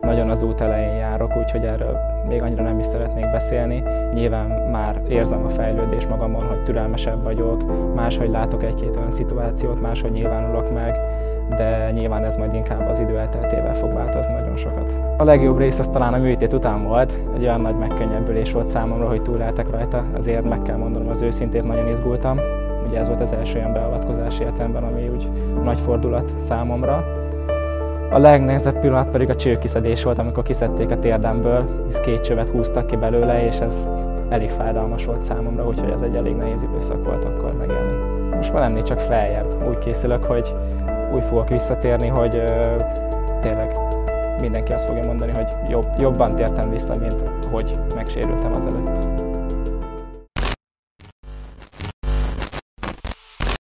Nagyon az út elején járok, úgyhogy erről még annyira nem is szeretnék beszélni. Nyilván már érzem a fejlődés magamon, hogy türelmesebb vagyok, máshogy látok egy-két olyan szituációt, máshogy nyilvánulok meg, de nyilván ez majd inkább az idő elteltével fog változni nagyon sokat. A legjobb rész az talán a műtét után volt, egy olyan nagy megkönnyebbülés volt számomra, hogy túléltek rajta, azért meg kell mondanom az őszintét, nagyon izgultam. Ugye ez volt az első olyan beavatkozás életemben, ami úgy nagy fordulat számomra. A legnehezebb pillanat pedig a csőkiszedés volt, amikor kiszedték a térdemből, hisz két csövet húztak ki belőle, és ez elég fájdalmas volt számomra, úgyhogy ez egy elég nehéz időszak volt akkor megélni. Most már lenni csak feljebb. Úgy készülök, hogy úgy fogok visszatérni, hogy ö, tényleg mindenki azt fogja mondani, hogy jobb, jobban tértem vissza, mint hogy megsérültem azelőtt.